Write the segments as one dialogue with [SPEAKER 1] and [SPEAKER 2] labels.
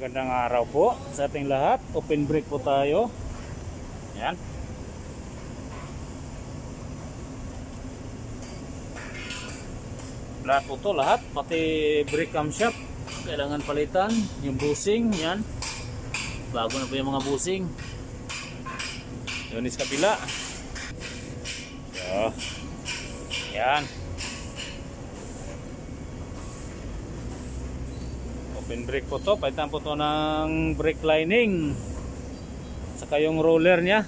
[SPEAKER 1] Magandang araw po sa ating lahat. Open break po tayo. Yan. Lahat po to, lahat. Pati brake camshaft. Kailangan palitan. Yung busing, yan. Bago na po yung mga busing. Yun is kabila. So, yan. Open brake po to. Palitan po to ng brake lining. Saka yung roller niya.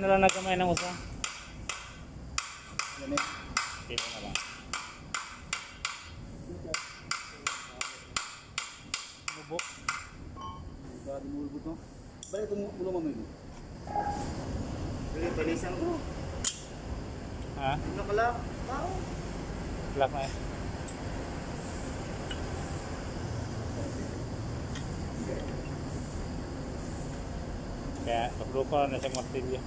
[SPEAKER 1] Uh, ano lang nagamay ng usa? Dito na lang. Bubok.
[SPEAKER 2] Bago mo ulbot no? Balik itong ulo mo mo. Balik palisan ko.
[SPEAKER 1] Ha?
[SPEAKER 2] Ano ka lang? Tao.
[SPEAKER 1] Black na eh. Kaya naglupa na siyang martilyo.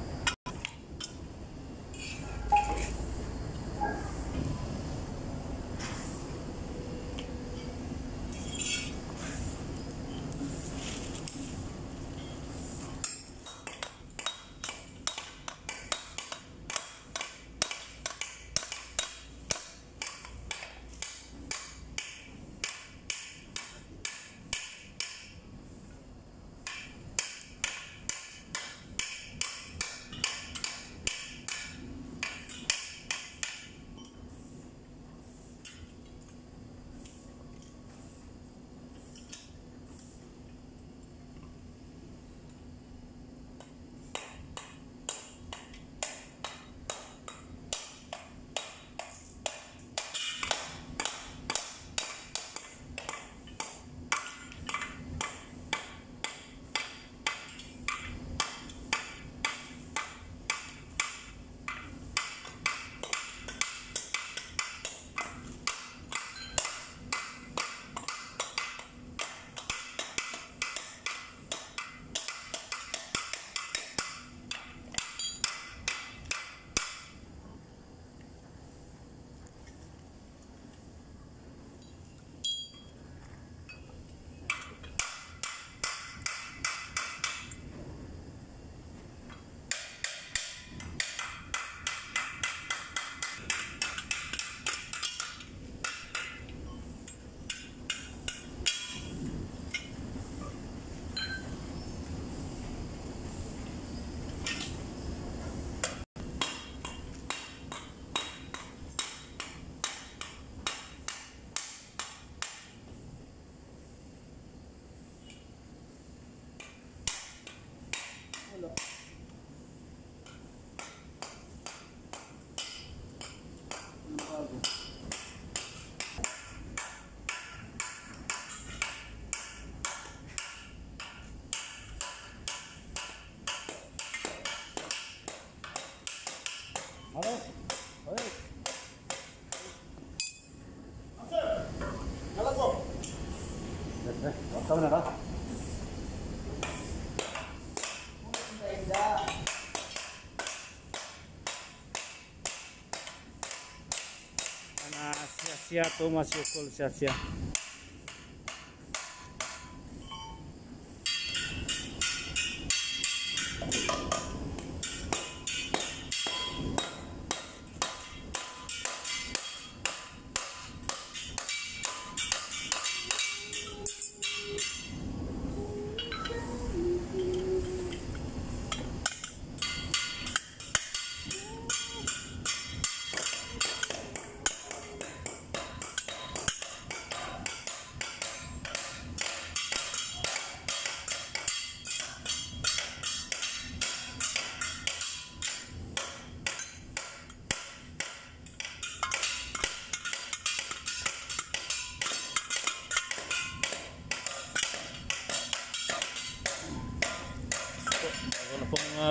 [SPEAKER 1] Ana siya siya, Thomas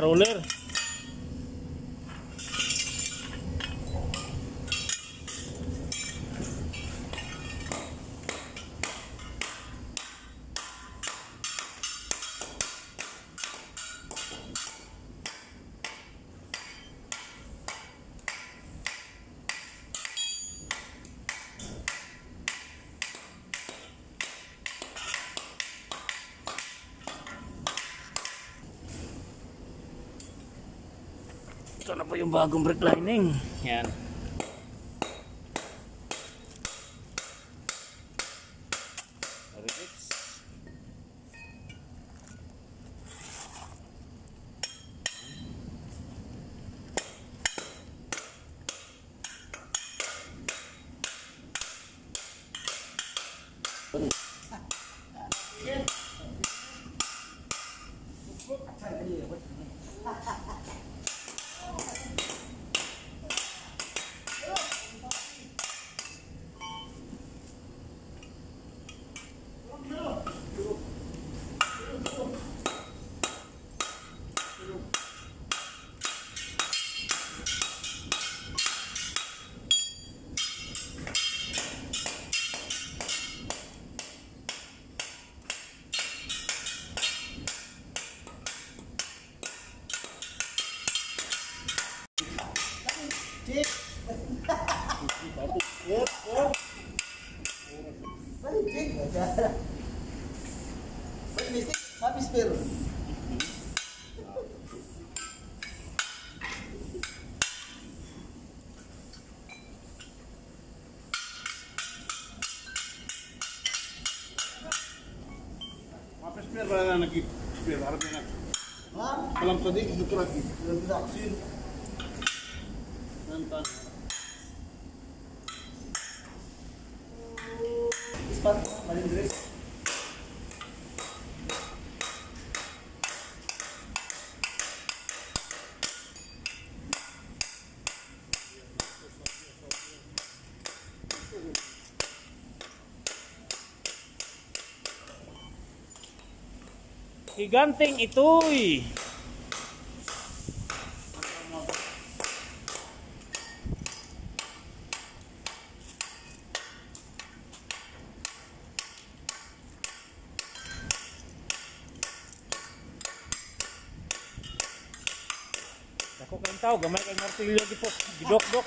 [SPEAKER 1] na pong po yung bagong brake lining. Yan.
[SPEAKER 3] dalam sedikit sedikit lagi
[SPEAKER 2] dan sih
[SPEAKER 1] cepat itu. Kok kan tau gamay kay martilyo gipok gidok-dok.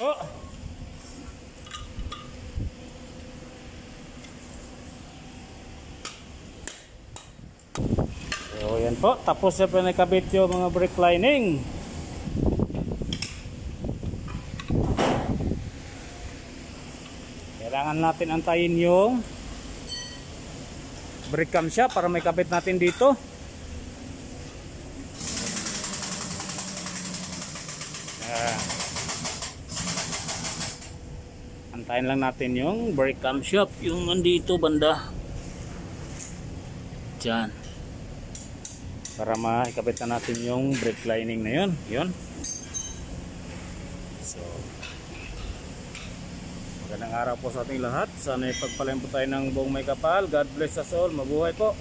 [SPEAKER 1] Oh. So yan po, tapos na po nakabit yung mga brake lining. Kailangan natin antayin yung brake cam siya para may kabit natin dito. Yan. Antayin lang natin yung brake cam shop, yung nandito banda. Diyan. Para maikabit na natin yung brake lining na yun. Yun. So, magandang araw po sa ating lahat. Sana ipagpalain po tayo ng buong may kapal. God bless us all. Mabuhay po.